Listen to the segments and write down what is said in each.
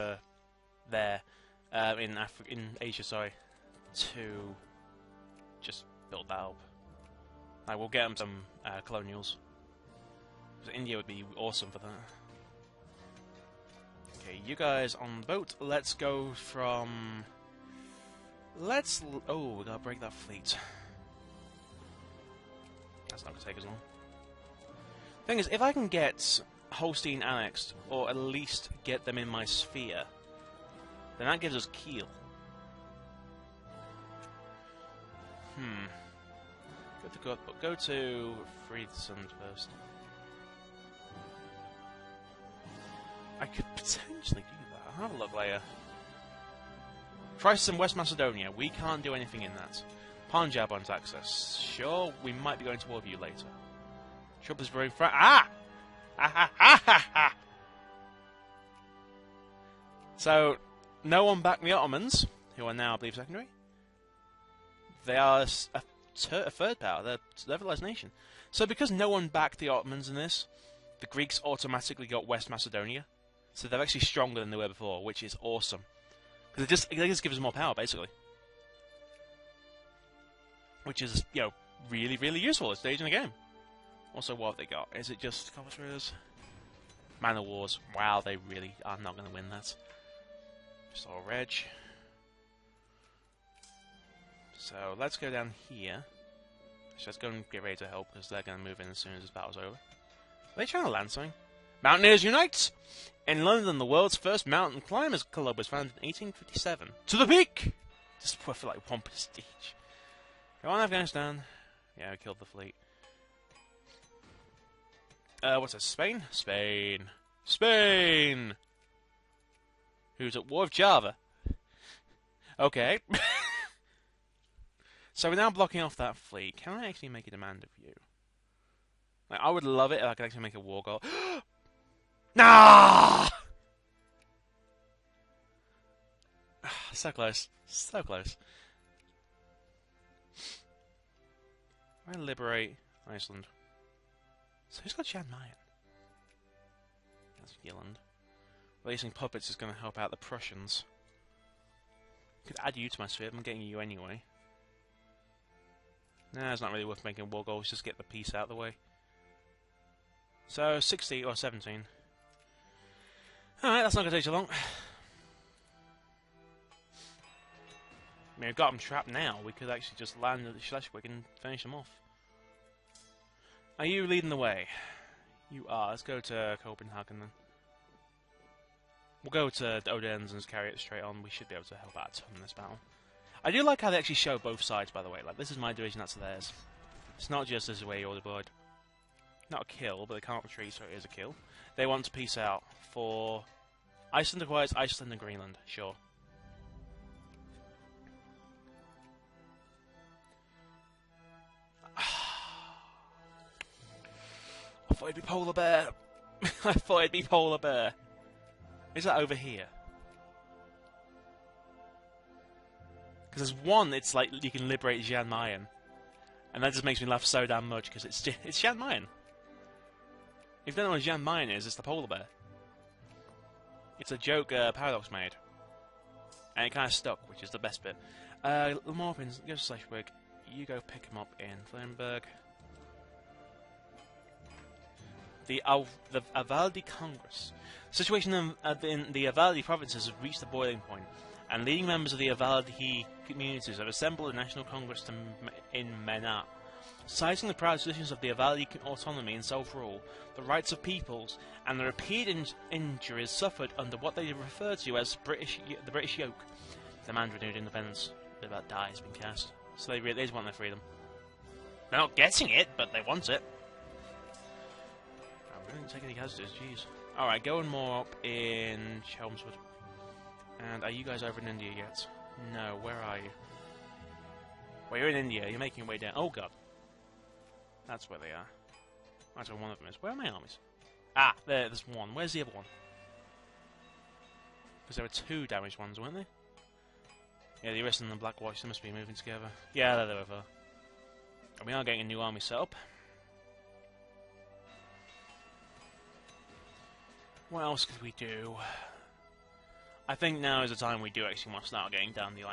over there uh, in Afri- in Asia, sorry, to just build that up. Like we'll get them some uh, colonials. India would be awesome for that. Okay, you guys on the boat. Let's go from. Let's. Oh, we gotta break that fleet. That's not gonna take as long. Thing is, if I can get Holstein annexed, or at least get them in my sphere, then that gives us Kiel. Hmm. Go to God, but go to Friesland first. I could potentially do that. I'll have a look later. Crisis in West Macedonia. We can't do anything in that. Punjab wants access. Sure, we might be going to war with you later. Trouble is very fr- Ah! So, no one backed the Ottomans, who are now, I believe, secondary. They are a, ter- a third power. They're a civilized nation. So, because no one backed the Ottomans in this, the Greeks automatically got West Macedonia. So they're actually stronger than they were before, which is awesome. Because it just, it just gives us more power, basically. Which is, you know, really, really useful at this stage in the game. Also, what have they got? Is it just Commissars? Man of Wars. Wow, they really are not going to win that. Just all reg. So, let's go down here. So let's go and get ready to help, because they're going to move in as soon as this battle's over. Are they trying to land something? Mountaineers Unite! In London, the world's first mountain climbers club was founded in 1857. To the peak! Just for like one prestige. Go on, Afghanistan. Yeah, we killed the fleet. Uh, what's that? Spain? Spain. Spain! Who's at war with Java? Okay. so we're now blocking off that fleet. Can I actually make a demand of you? Like, I would love it if I could actually make a war goal. nah! so close. So close. I liberate Iceland. So who's got Jan Mayen? That's Yilland. Releasing puppets is going to help out the Prussians. Could add you to my sphere, I'm getting you anyway. Nah, it's not really worth making war goals, just get the peace out of the way. So, 60 or 17. Alright, that's not going to take too long. I mean, we've got them trapped now. We could actually just land at Schleswig and finish them off. Are you leading the way? You are. Let's go to Copenhagen then. We'll go to the Odense and carry it straight on. We should be able to help out in this battle. I do like how they actually show both sides, by the way. Like, this is my division, that's theirs. It's not just this is where you're deployed. Not a kill, but they can't retreat, so it is a kill. They want to peace out for Iceland acquires Iceland and Greenland, sure. Thought it'd be polar bear. I thought it'd be polar bear. Is that over here? Because there's one, it's like you can liberate Jan Mayen. And that just makes me laugh so damn much because it's, it's Jan Mayen. If you don't know what Jan Mayen is, it's the polar bear. It's a joke uh, Paradox made. And it kind of stuck, which is the best bit. Uh, Morpins, go to Schleswig. You go pick him up in Flemberg. The, Al- the Avaldi Congress. The situation in, uh, in the Avaldi provinces has reached the boiling point, and leading members of the Avaldi communities have assembled a national congress in Mena. Citing the proud traditions of the Avaldi autonomy and self-rule, the rights of peoples, and the repeated in- injuries suffered under what they refer to as British the British yoke, demand renewed independence. A about die has been cast, so they really they just want their freedom. They're not getting it, but they want it. We didn't take any casualties, jeez. Alright, going more up in Chelmsford. And are you guys over in India yet? No, where are you? Well, you're in India, you're making your way down. Oh god. That's where they are. That's where one of them is. Where are my armies? Ah, there, there's one. Where's the other one? Because there were two damaged ones, weren't there? Yeah, the Arist and the Black Watch, they must be moving together. Yeah, they're were. And we are getting a new army set up. What else could we do? I think now is the time we do actually want to start getting down the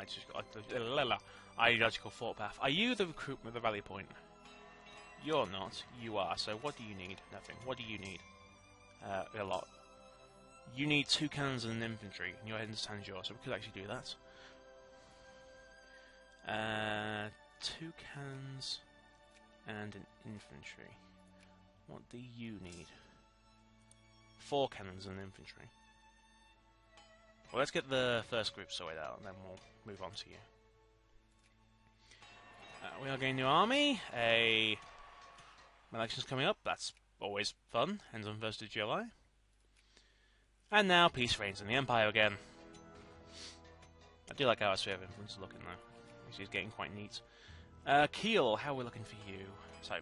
ideological, thought path. Are you the recruitment of the rally point? You're not. You are. So what do you need? Nothing. What do you need? Uh, a lot. You need two cannons and an infantry, and you're heading to Tanjore, so we could actually do that. Uh, two cannons and an infantry. What do you need? Four cannons and infantry. Well, let's get the first group sorted out, and then we'll move on to you. Uh, we are getting new army. A election's coming up. That's always fun. Ends on 1st of July. And now peace reigns in the Empire again. I do like how our sphere of influence is looking though. She's getting quite neat. Uh, Kiel, how are we looking for you? So,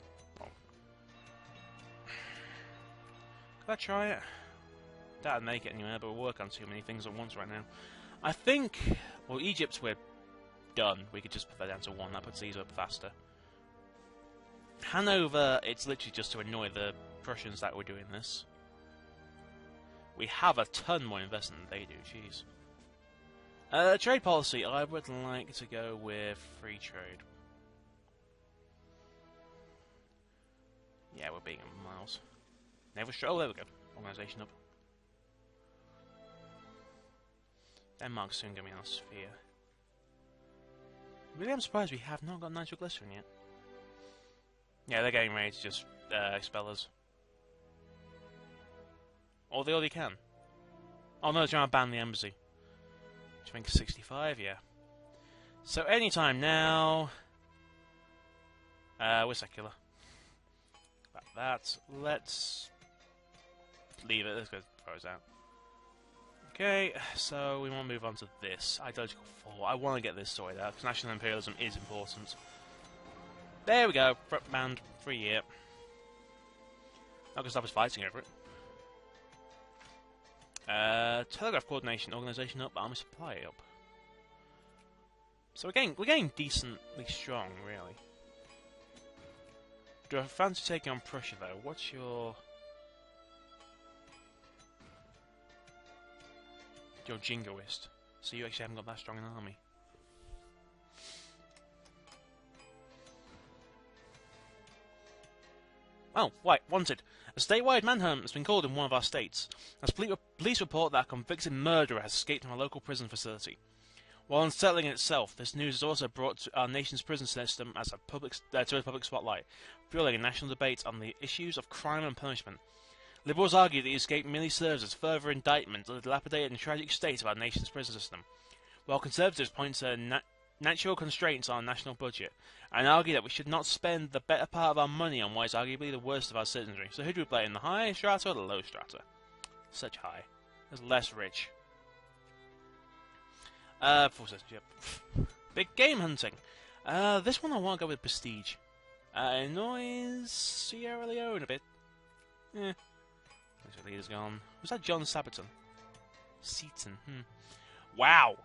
I try it? That'd make it anywhere, but we'll work on too many things at once right now. I think, well, Egypt we're done. We could just put that down to one. That puts these up faster. Hanover, it's literally just to annoy the Prussians that we're doing this. We have a ton more investment than they do, jeez. Uh, trade policy, I would like to go with free trade. Yeah, we're being miles. Never show. Oh, there we go. Organisation up. Denmark's soon going to be a sphere. Really, I'm surprised we have not got nitroglycerin yet. Yeah, they're getting ready to just uh, expel us. Or they already can. Oh no, they're trying to ban the embassy. Which I think is 65, yeah. So anytime now... Uh, we're secular. Like that. Let's leave it. Let's go throw us out. Okay, so we want to move on to this. Ideological 4. I want to get this sorted out, because national imperialism is important. There we go. Banned for a year. Not going to stop us fighting over it. Uh, telegraph coordination, organisation up, army supply up. So we're getting, we're getting decently strong, really. Do I fancy taking on Prussia, though? What's your... Your jingoist. So you actually haven't got that strong an army. Oh, right, wanted. A statewide manhunt has been called in one of our states, as police report that a convicted murderer has escaped from a local prison facility. While unsettling in itself, this news is also brought our nation's prison system as a public, uh, to a public spotlight, fueling a national debate on the issues of crime and punishment. Liberals argue that the escape merely serves as further indictment of the dilapidated and tragic state of our nation's prison system, while conservatives point to na natural constraints on our national budget, and argue that we should not spend the better part of our money on what is arguably the worst of our citizenry. So who do we blame, the high strata or the low strata? Such high. There's less rich. Uh, citizenship. Big game hunting. Uh, this one I want to go with prestige. Uh, annoys Sierra Leone a bit. The leader's gone. Was that John Sabaton? Seaton. Hmm. Wow.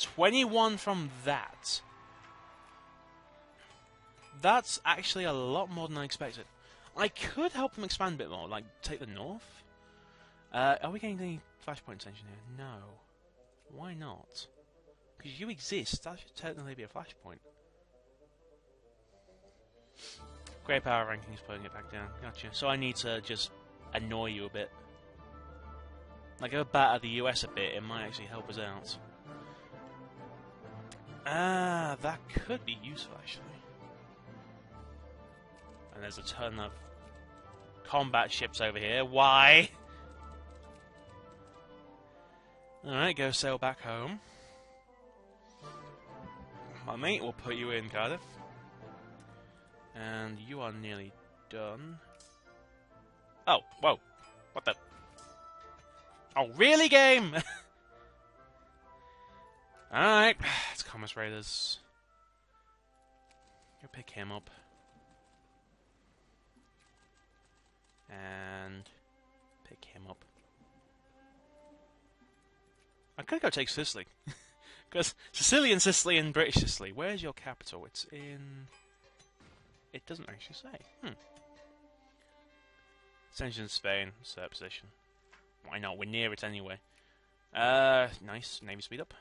21 from that. That's actually a lot more than I expected. I could help them expand a bit more, like take the north. Uh, are we getting any flashpoint attention here? No. Why not? Because you exist, that should technically be a flashpoint. Great power rankings putting it back down. Gotcha. So I need to just annoy you a bit. Like, go batter the US a bit, it might actually help us out. Ah, that could be useful, actually. And there's a ton of combat ships over here. Why? Alright, go sail back home. My mate will put you in Cardiff. And you are nearly done. Oh, whoa. What the? Oh, really, game? Alright, it's Commerce Raiders. Go pick him up. And pick him up. I could go take Sicily. Because Sicilian Sicily and British Sicily. Where's your capital? It's in... It doesn't actually say. Hmm. Attention Spain, cert position. Why not? We're near it anyway. Uh, nice. Navy speed up.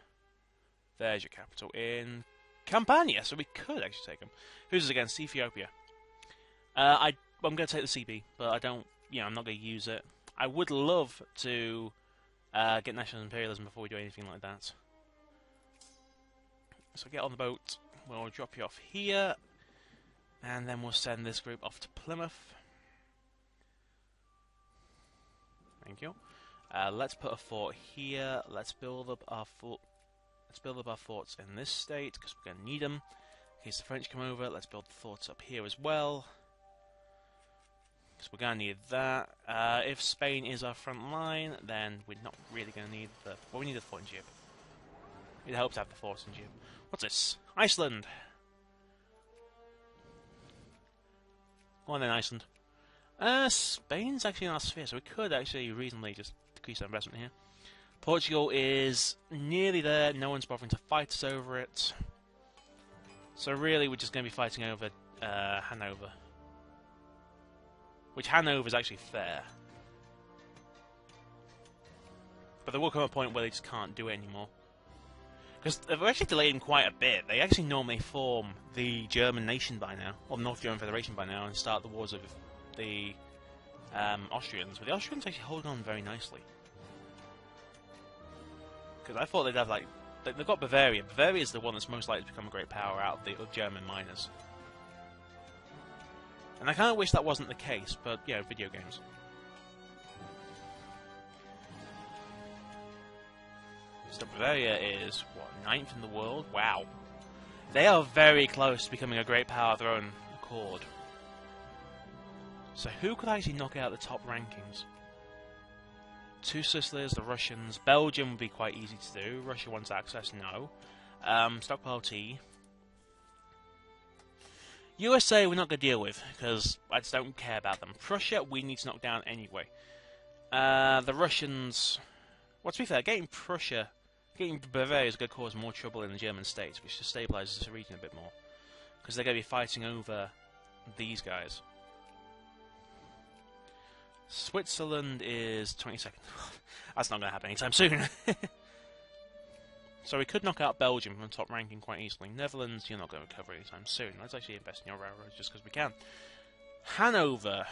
There's your capital in Campania, so we could actually take them. Who's this against? Ethiopia. Uh, I, I'm going to take the CB, but I don't, you know, I'm not going to use it. I would love to uh, get national imperialism before we do anything like that. So get on the boat. We'll drop you off here, and then we'll send this group off to Plymouth. Thank you. Uh, let's put a fort here. Let's build up our fort. Let's build up our forts in this state because we're going to need them in case the French come over. Let's build the forts up here as well because we're going to need that. Uh, if Spain is our front line, then we're not really going to need the. Well, we need the fort in Gib. It helps to have the force in Gib. What's this? Iceland. Go on then, Iceland. Uh, Spain's actually in our sphere, so we could actually reasonably just decrease our investment here. Portugal is nearly there. No one's bothering to fight us over it. So really, we're just going to be fighting over uh, Hanover. Which Hanover is actually fair. But there will come a point where they just can't do it anymore. Because they're actually delaying quite a bit. They actually normally form the German nation by now, or North German Federation by now, and start the wars of the um, Austrians. But the Austrians actually hold on very nicely. Because I thought they'd have, like, they've got Bavaria. Bavaria is the one that's most likely to become a great power out of the German minors. And I kind of wish that wasn't the case, but, yeah, video games. So Bavaria is, what, ninth in the world? Wow. They are very close to becoming a great power of their own accord. So who could actually knock out the top rankings? Two Sicilies, the Russians. Belgium would be quite easy to do. Russia wants access, no. Um, stockpile tea. USA we're not going to deal with, because I just don't care about them. Prussia we need to knock down anyway. Uh, the Russians... Well, to be fair, getting Prussia Getting Bavaria is going to cause more trouble in the German states, which just stabilises the region a bit more. Because they're going to be fighting over these guys. Switzerland is 22nd. That's not going to happen anytime soon. so we could knock out Belgium from top ranking quite easily. Netherlands, you're not going to recover anytime soon. Let's actually invest in your railroads just because we can. Hanover.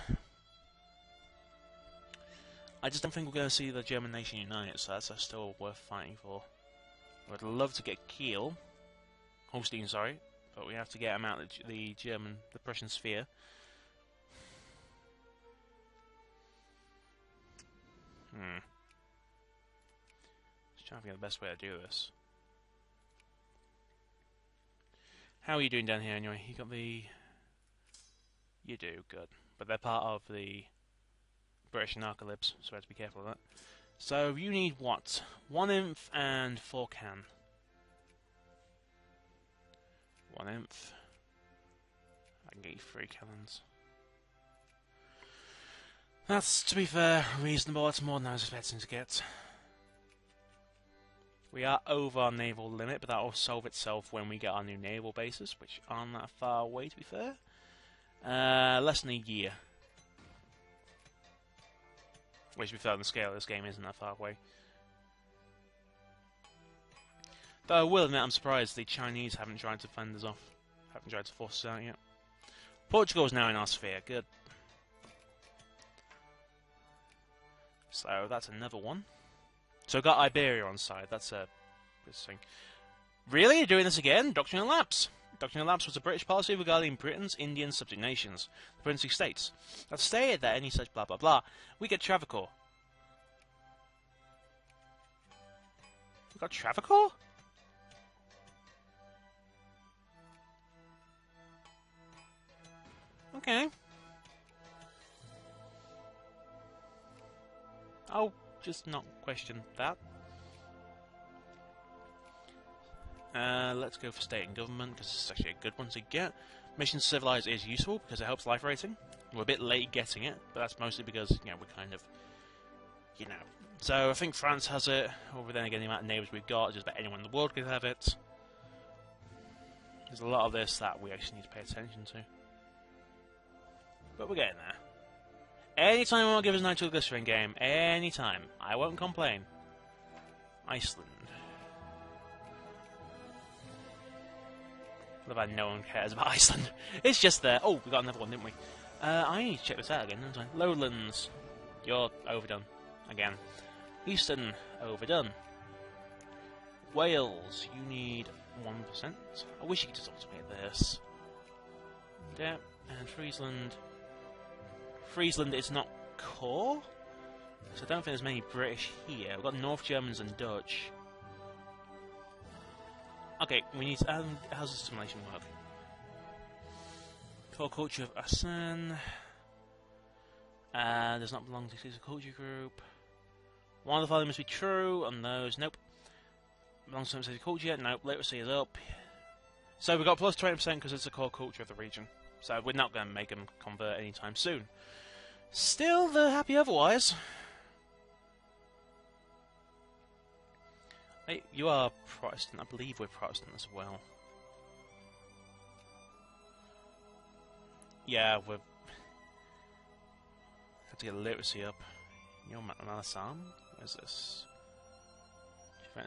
I just don't think we're going to see the German nation unite, so that's still worth fighting for. I'd love to get Kiel, Holstein, sorry, but we have to get him out of the German, the Prussian sphere. Hmm. Just trying to think the best way to do this. How are you doing down here anyway? You got the... You do, good. But they're part of the British Narcolibs, so I have to be careful of that. So you need what? One inf and four can. One inf. I can get you three cannons. That's, to be fair, reasonable. That's more than I was expecting to get. We are over our naval limit, but that will solve itself when we get our new naval bases, which aren't that far away, to be fair. Uh, less than a year. Which, to be fair, on the scale of this game isn't that far away. Though I will admit, I'm surprised the Chinese haven't tried to fend us off. Haven't tried to force us out yet. Portugal is now in our sphere. Good. So that's another one. So I've got Iberia on side. That's a good thing. Really? You're doing this again? Doctrine Doctrinal lapse. Doctrine Doctrinal lapse was a British policy regarding Britain's Indian subject nations, the princely states. That stated that any such blah blah blah, we get Travancore. We got Travancore? Okay. I'll just not question that. Uh, let's go for state and government, because it's actually a good one to get. Mission Civilized is useful, because it helps life rating. We're a bit late getting it, but that's mostly because, you know, we're kind of, you know. So I think France has it, or then again, the amount of neighbours we've got, just about anyone in the world could have it. There's a lot of this that we actually need to pay attention to. But we're getting there. Anytime you want to give us a nitroglycerin game, anytime, I won't complain. Iceland. What about no one cares about Iceland? It's just there. Oh, we got another one, didn't we? Uh, I need to check this out again, don't I? Lowlands. You're overdone. Again. Eastern. Overdone. Wales. You need 1%. I wish you could just automate this. Yeah. And Friesland. Friesland is not core? So I don't think there's many British here. We've got North Germans and Dutch. Okay, we need to, um, how's the simulation work? Core culture of Asen. Uh, does not belong to exclusive culture group. One of the following must be true, and those, nope. Belongs to some culture, nope. Literacy is up. So we've got plus 20% because it's a core culture of the region. So we're not going to make them convert anytime soon. Still, they're happy otherwise. Hey, you are Protestant. I believe we're Protestant as well. Yeah, we're... Have to get literacy up. You're Assam? Where's this?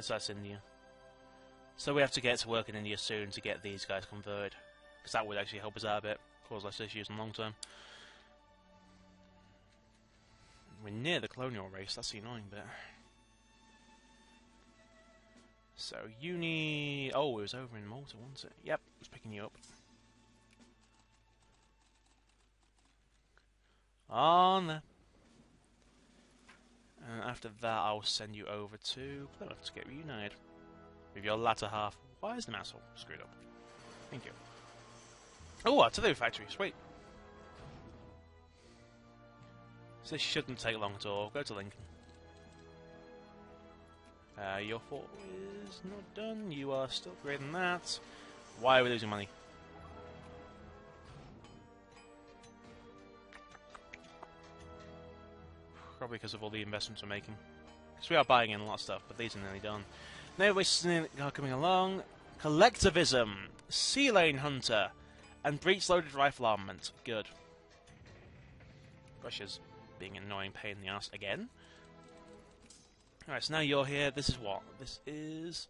That's India. So we have to get to work in India soon to get these guys converted. Because that would actually help us out a bit. Cause less issues in the long term. We're near the colonial race, that's the annoying bit. So uni... Oh, it was over in Malta, wasn't it? Yep, it's picking you up. On there. And after that, I'll send you over to Plymouth to get reunited with your latter half. Why is the all screwed up? Thank you. Oh, artillery factory, sweet. So this shouldn't take long at all. Go to Lincoln. Uh, your fort is not done. You are still than that. Why are we losing money? Probably because of all the investments we're making. Because we are buying in a lot of stuff, but these are nearly done. Now we're coming along. Collectivism, Sea Lane Hunter, and breech-loaded rifle armament. Good. Russia's being an annoying pain in the ass again. Alright, so now you're here. This is what? This is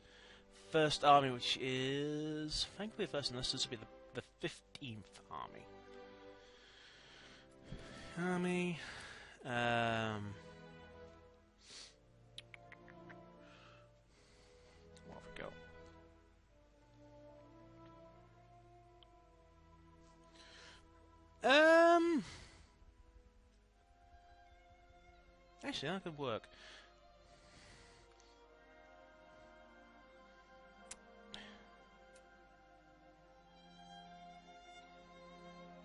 First Army, which is... Thankfully, First Enlisters will be the, the 15th Army. Army... Um... Actually, that could work.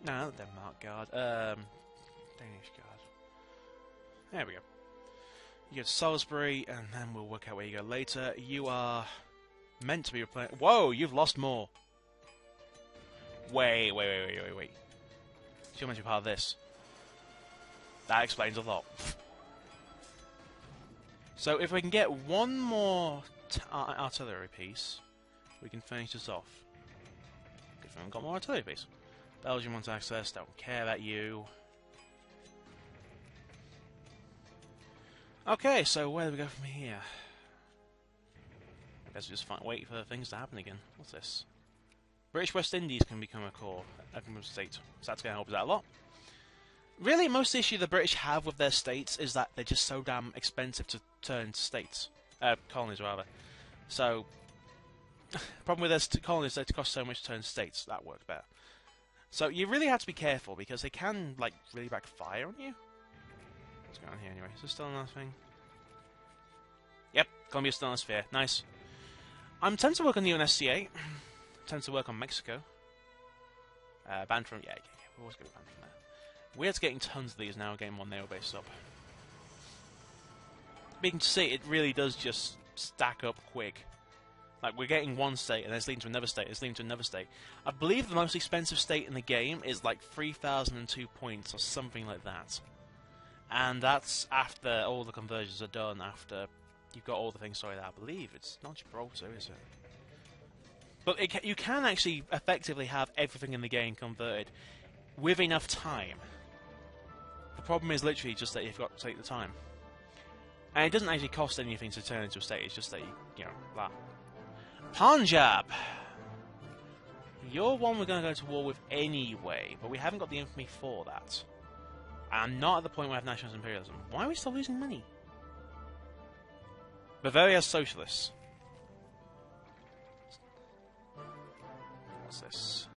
No, Denmark Guard. Um, Danish Guard. There we go. You get Salisbury, and then we'll work out where you go later. You are meant to be replaying. Whoa, you've lost more. Wait, wait, wait, wait, wait, wait. You're meant to be part of this. That explains a lot. So if we can get one more uh, uh, artillery piece, we can finish this off. If haven't got more artillery piece. Belgium wants access, don't care about you. Okay, so where do we go from here? I guess we just wait for things to happen again. What's this? British West Indies can become a core, a state. So that's going to help us out a lot. Really, most issue the British have with their states is that they're just so damn expensive to turn states. Uh, colonies, rather. So, problem with their colonies, they cost so much to turn states. That works better. So you really have to be careful because they can like really backfire on you. What's going on here anyway? Is this still another thing? Yep, Colombia's still in a sphere. Nice. I'm tempted to work on the UNSCA. tempted to work on Mexico. Uh, banned from yeah, yeah, yeah. We're always going to ban from there. We're getting tons of these now, getting one nail base up. But you can see it really does just stack up quick. Like, we're getting one state, and it's leading to another state, it's leading to another state. I believe the most expensive state in the game is like 3,002 points, or something like that. And that's after all the conversions are done, after you've got all the things sorted out. I believe it's not Gibraltar, is it? But it ca you can actually effectively have everything in the game converted with enough time. The problem is literally just that you've got to take the time. And it doesn't actually cost anything to turn into a state, it's just that you, you know, that. Punjab! You're one we're going to go to war with anyway, but we haven't got the infamy for that. I'm not at the point where I have nationalist imperialism. Why are we still losing money? Bavaria has socialists. What's this?